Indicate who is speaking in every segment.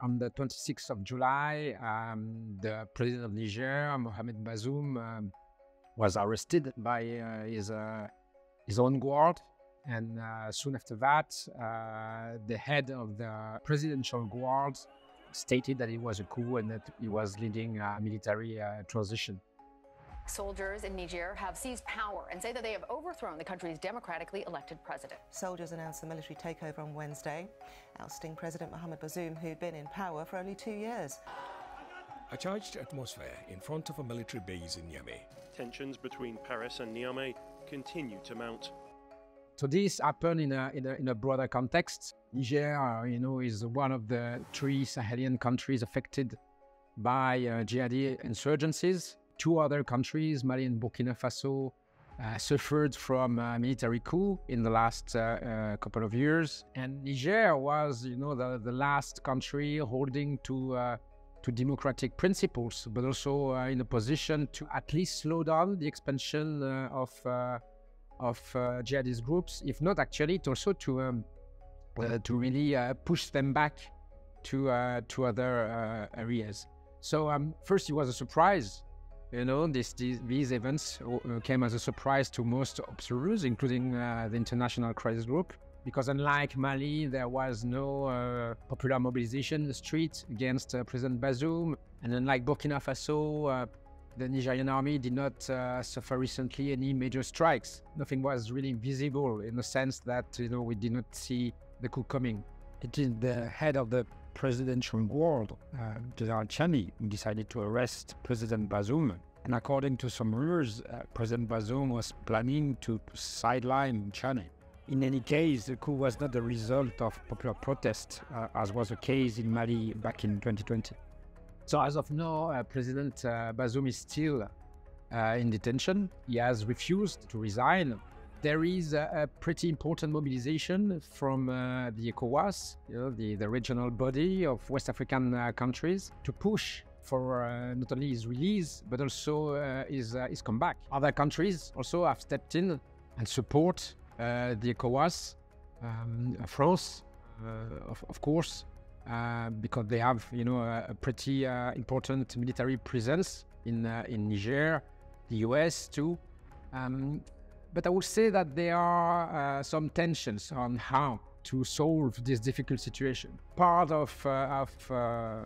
Speaker 1: On the 26th of July, um, the president of Niger, Mohamed Bazoum, um, was arrested by uh, his, uh, his own guard. And uh, soon after that, uh, the head of the presidential guard stated that it was a coup and that he was leading a military uh, transition.
Speaker 2: Soldiers in Niger have seized power and say that they have overthrown the country's democratically elected president.
Speaker 3: Soldiers announced the military takeover on Wednesday, ousting President Mohamed Bazoum, who'd been in power for only two years.
Speaker 4: A charged atmosphere in front of a military base in Niamey.
Speaker 5: Tensions between Paris and Niamey continue to mount.
Speaker 1: So this happened in a, in a, in a broader context. Niger, uh, you know, is one of the three Sahelian countries affected by uh, jihadi insurgencies. Two other countries, Mali and Burkina Faso, uh, suffered from a military coup in the last uh, uh, couple of years. And Niger was, you know, the, the last country holding to uh, to democratic principles, but also in a position to at least slow down the expansion of of jihadist groups, if not actually, also to um, to really push them back to to other areas. So um, first, it was a surprise you know, this, these, these events uh, came as a surprise to most observers, including uh, the International Crisis Group, because unlike Mali, there was no uh, popular mobilization in the street against uh, President Bazoum. And unlike Burkina Faso, uh, the Nigerian army did not uh, suffer recently any major strikes. Nothing was really visible in the sense that, you know, we did not see the coup coming. It is the head of the presidential guard, uh, General Tchiani, decided to arrest President Bazoum. And according to some rumors, uh, President Bazoum was planning to sideline Tchiani. In any case, the coup was not the result of popular protest, uh, as was the case in Mali back in 2020. So as of now, uh, President uh, Bazoum is still uh, in detention. He has refused to resign there is a, a, pretty important mobilization from uh, the ECOWAS, you know, the, the regional body of West African uh, countries, to push for uh, not only his release, but also uh, his, uh, his comeback. Other countries also have stepped in and support uh, the ECOWAS, um, France, of, of, course, because they have you know, a, a pretty important military presence in, in Niger, the US too. Um, but I would say that there are uh, some tensions on how to solve this difficult situation. Part of, uh, of uh,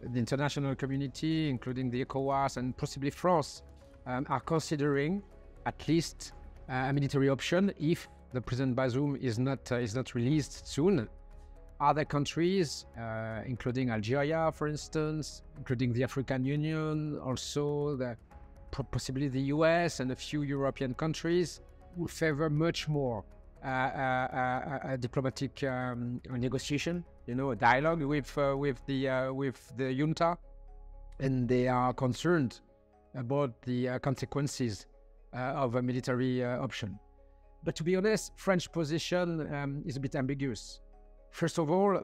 Speaker 1: the international community, including the ECOWAS and possibly France, um, are considering at least uh, a military option if the President Bazoum is not uh, is not released soon. Other countries, uh, including Algeria, for instance, including the African Union, also the possibly the US and a few European countries, would favor much more uh, uh, uh, a diplomatic um, negotiation, you know, a dialogue with uh, with the uh, with the junta, and they are concerned about the uh, consequences of a military option. But to be honest, French position um, is a bit ambiguous. First of all,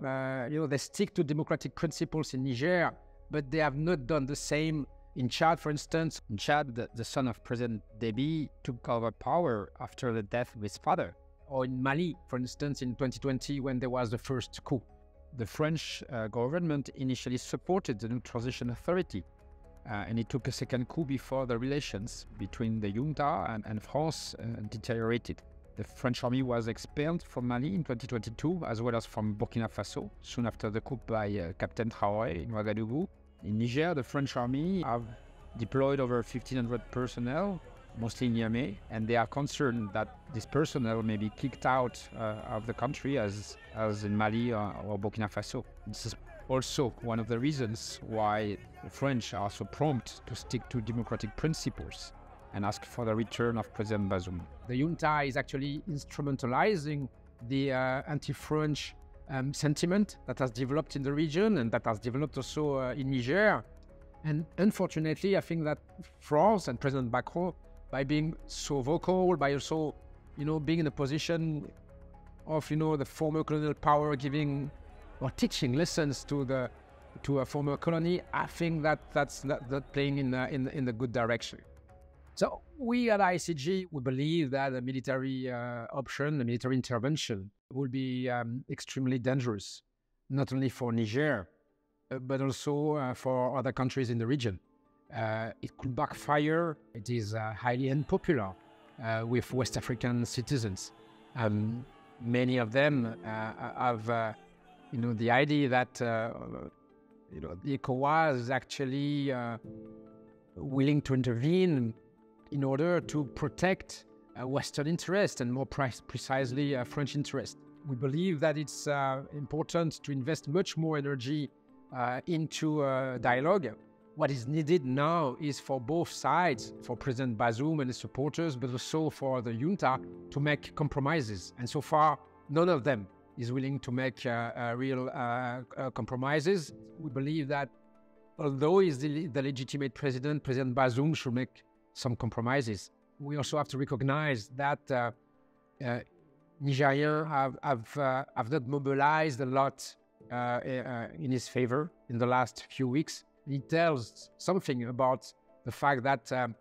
Speaker 1: you know, they stick to democratic principles in Niger, but they have not done the same in Chad, for instance, in Chad, the, the, son of President Déby took over power after the death of his father. Or in Mali, for instance, in 2020, when there was the first coup. The French uh, government initially supported the new transition authority, uh, and it took a second coup before the relations between the junta and, and France uh, deteriorated. The French army was expelled from Mali in 2022, as well as from Burkina Faso, soon after the coup by uh, Captain Traoré in Ouagadougou. In Niger, the French army have deployed over 1,500 personnel, mostly in Niamey, and they are concerned that this personnel may be kicked out uh, of the country as, as in Mali or, or Burkina Faso. This is also one of the reasons why the French are so prompt to stick to democratic principles and ask for the return of President Bazoum. The junta is actually instrumentalizing the uh, anti-French um, sentiment that has developed in the region and that has developed also uh, in Niger. And unfortunately, I think that France and President Macron, by being so vocal, by also, you know, being in a position of, you know, the former colonial power giving or teaching lessons to the to a former colony, I think that that's not, playing in the, in in the good direction. So we at ICG we believe that a military uh, option, a military intervention, would be um, extremely dangerous, not only for Niger, uh, but also uh, for other countries in the region. Uh, it could backfire. It is uh, highly unpopular uh, with West African citizens. Um, many of them have, you know, the idea that you know the ECOWAS is actually willing to intervene in order to protect uh, Western interest and more pre- precisely uh, French interest. We believe that it's uh, important to invest much more energy uh, into uh, dialogue. What is needed now is for both sides, for President Bazoum and his supporters, but also for the junta to make compromises. And so far, none of them is willing to make uh, real compromises. We believe that although he's the, the legitimate president, President Bazoum should make some compromises. We also have to recognize that uh, uh, Nigerians have, have, uh, have not mobilized a lot uh, uh, in his favor in the last few weeks. It tells something about the fact that um,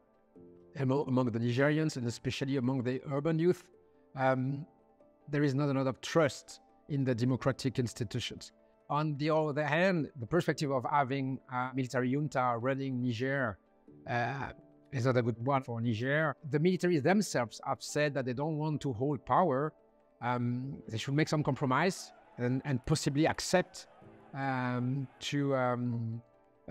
Speaker 1: among the Nigerians and especially among the urban youth, um, there is not a lot of trust in the democratic institutions. On the other hand, the perspective of having a military junta running Niger uh, is not a good one for Niger. The military themselves have said that they don't want to hold power. Um, they should make some compromise and, and possibly accept um, to um,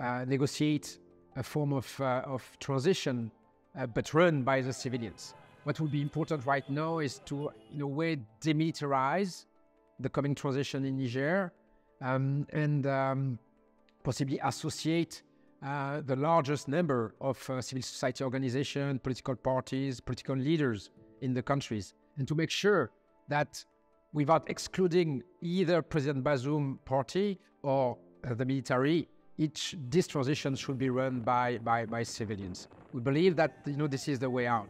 Speaker 1: uh, negotiate a form of, uh, of transition, uh, but run by the civilians. What would be important right now is to, in a way, demilitarize the coming transition in Niger um, and um, possibly associate uh, the largest number of uh, civil society organizations, political parties, political leaders in the countries, and to make sure that without excluding either President Bazoum party or uh, the military, each this transition should be run by, by, by civilians. We believe that you know this is the way out.